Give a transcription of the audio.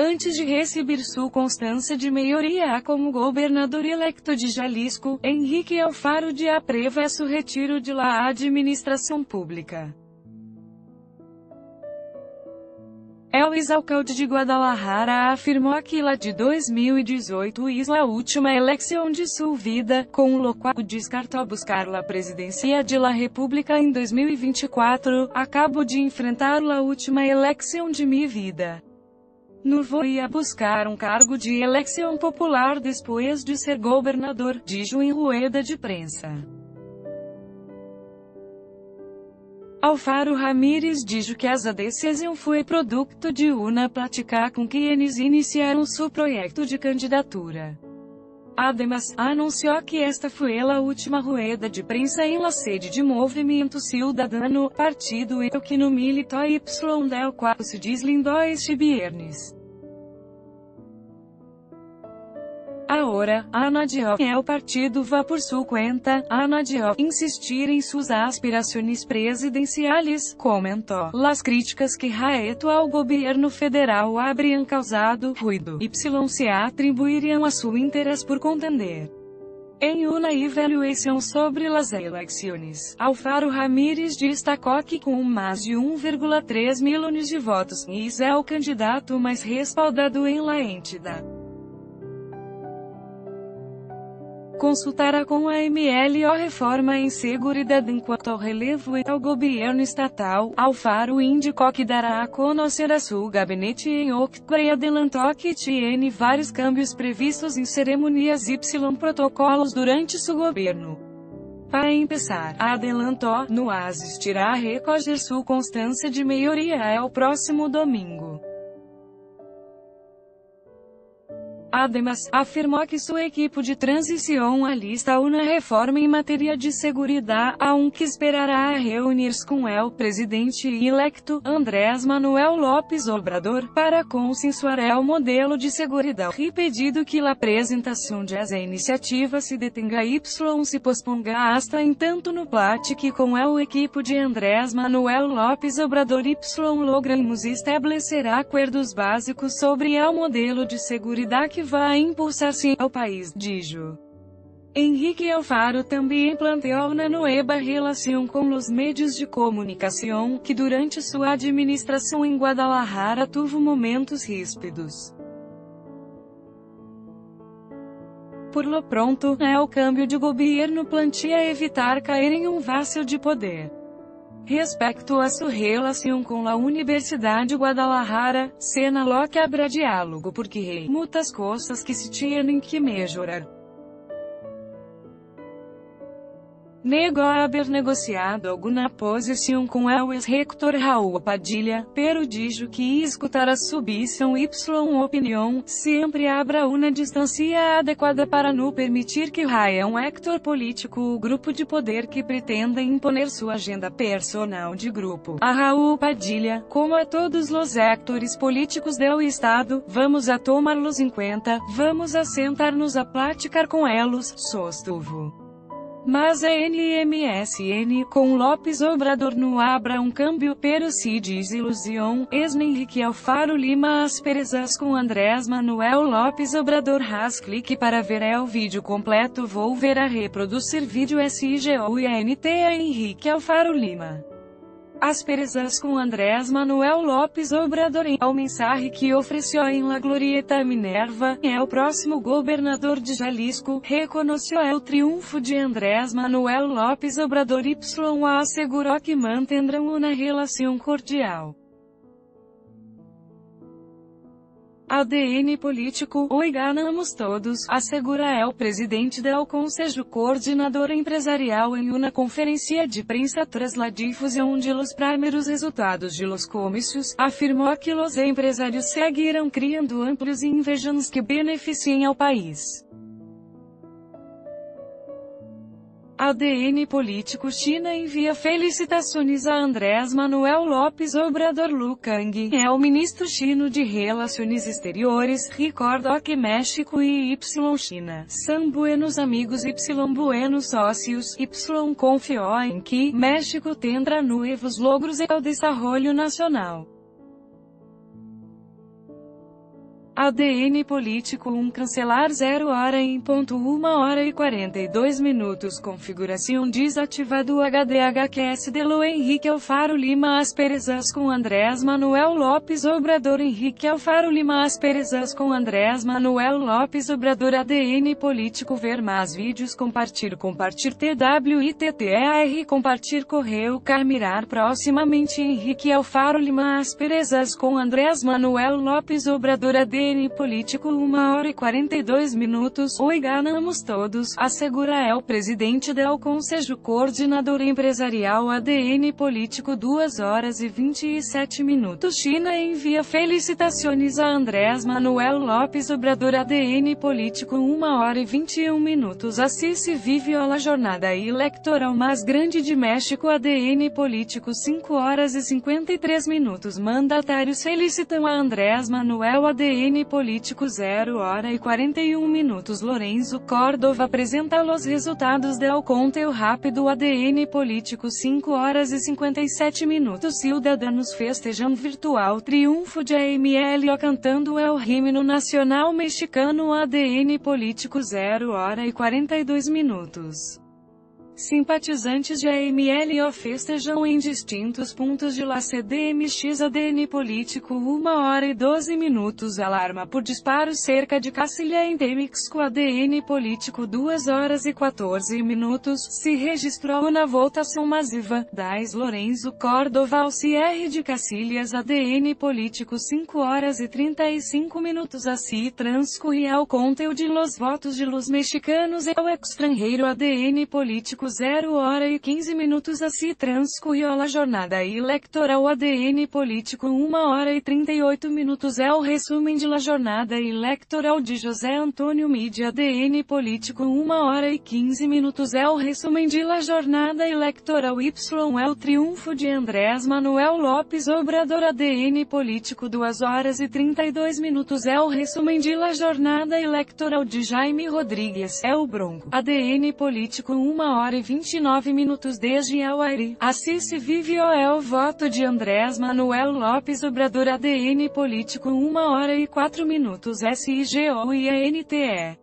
Antes de receber sua constância de maioria como governador electo de Jalisco, Henrique Alfaro de apreva seu retiro de la administração pública. El ex-alcalde de Guadalajara afirmou que lá de 2018 is a última eleição de sua vida, com o qual descartou buscar a presidência de la República em 2024, acabo de enfrentar a última eleição de minha vida. Não vou ir buscar um cargo de eleição popular depois de ser governador, dijo em rueda de prensa. Alfaro Ramírez dijo que essa decisão foi produto de uma plática com que eles iniciaram seu projeto de candidatura. Además, anunciou que esta foi a última rueda de prensa em la sede de Movimento Ciudadano, partido em que no militou y del qual se deslindou este viernes. Agora, Ana Diop é o partido vá por sua conta, Ana Diop insistir em suas aspirações presidenciais, comentou. Las críticas que Raeto ao governo federal abriam causado ruído, y se atribuiriam a seu interesse por contender. Em uma avaliação sobre as eleições, Alfaro Ramírez destacou que com mais de 1,3 milhões de votos, Is é o candidato mais respaldado em la entidade. Consultará com a MLO reforma em seguridade enquanto ao relevo e ao governo estatal, Alfaro indicou que dará a conhecer a seu gabinete em outubro e adelantou que tiene vários câmbios previstos em cerimonias y protocolos durante seu governo. Para empezar, adelantou, no assistirá a recoger sua constância de maioria é o próximo domingo. Además, afirmou que sua equipe de transição alista uma reforma em matéria de segurança, aunque esperará reunir-se com o presidente electo, Andrés Manuel López Obrador, para consensuar o modelo de segurança e pedido que a apresentação de essa iniciativa se detenga y se posponga hasta entanto no platique com o equipe de Andrés Manuel López Obrador y logramos estabelecer acordos básicos sobre o modelo de segurança que vai impulsar-se ao país, dijo. Henrique Alfaro também planteou na nueva relação com os meios de comunicação, que durante sua administração em Guadalajara teve momentos ríspidos. Por lo pronto, é o câmbio de governo plantia evitar cair em um vacilo de poder. Respeito a sua relação com a Universidade Guadalajara, cena lo que habrá diálogo porque hay muitas coisas que se tienen que melhorar. Negou haver negociado alguma posição com o ex-rector Raul Padilha, pero dijo que escutar a subissão y opinião, sempre abra uma distância adequada para não permitir que raia um actor político o grupo de poder que pretenda imponer sua agenda personal de grupo. A Raul Padilha, como a todos os actores políticos do Estado, vamos a tomá-los em conta, vamos a sentar-nos a platicar com elos, sostuvo. Mas a NMSN, com Lopes Obrador no abra um câmbio pero se desilusão, ex-Henrique Alfaro Lima asperezas com Andrés Manuel Lopes Obrador Has clique para ver é o vídeo completo vou ver a reproduzir vídeo SIGO e a Henrique Alfaro Lima. Asperezas com Andrés Manuel Lopes Obrador em ao mensagem que ofereceu em La Glorieta Minerva, é o próximo governador de Jalisco, reconheceu o triunfo de Andrés Manuel Lopes Obrador y assegurou que mantendrão uma relação cordial. ADN político, oi ganamos todos, assegura é o presidente do Conselho Coordenador Empresarial em uma conferência de prensa tras la difusão de los primeiros resultados de los comícios, afirmou que los empresários seguirão criando amplos invejanos que beneficiem ao país. ADN Político China envia felicitações a Andrés Manuel Lopes Obrador Lucang, é o ministro chino de Relações Exteriores, recorda que México e Y China são buenos amigos y buenos sócios, Y confiou em que México tendrá novos logros e o desenvolvimento nacional. ADN político 1 cancelar 0 hora em ponto 1 hora e 42 minutos. Configuração desativado HDHQS Delo Henrique Alfaro Lima Asperezas com Andrés Manuel Lopes Obrador Henrique Alfaro Lima Asperezas com Andrés Manuel Lopes Obrador ADN político ver mais vídeos compartilhar compartilhar TWITTER compartilhar correio Carmirar proximamente Henrique Alfaro Lima Asperezas com Andrés Manuel Lopes Obrador ADN Político 1 hora e 42 minutos. Oi ganamos todos, assegura é o presidente do Conselho Coordenador Empresarial ADN Político 2 horas e 27 minutos. China envia felicitações a Andrés Manuel Lopes Obrador ADN Político 1 hora e 21 minutos. Assiste viviola jornada eleitoral mais grande de México ADN Político 5 horas e 53 minutos. Mandatários felicitam a Andrés Manuel ADN Político 0 hora e 41 minutos. Lorenzo Córdova apresenta os resultados do Conteu Rápido ADN Político 5 horas e 57 minutos. Cidadãos festejam virtual triunfo de AMLO cantando é o himno nacional mexicano ADN Político 0 hora e 42 minutos. Simpatizantes de AMLO festejam em distintos pontos de la CDMX ADN político 1 hora e 12 minutos alarma por disparo cerca de Cacilha em Demix com ADN político 2 horas e 14 minutos, se registrou na votação massiva, das Lorenzo Córdova ao CR de Cacilhas ADN político 5 horas e 35 minutos assim transcorria o conteúdo de los votos de los mexicanos e o estrangeiro ADN político 0 hora e 15 minutos assim transcorreu a jornada eleitoral ADN político 1 hora e 38 minutos é o resumo de la jornada eleitoral de José Antônio Mídia ADN político 1 hora e 15 minutos é o resumo de la jornada eleitoral Y é o triunfo de Andrés Manuel Lopes Obrador ADN político 2 horas e 32 minutos é o resumo de la jornada eleitoral de Jaime Rodrigues é o Bronco. ADN político 1 hora e 29 minutos desde Auari. Assis Vive o voto de Andrés Manuel Lopes Obrador ADN Político 1 hora e 4 minutos SIGO e ANTE.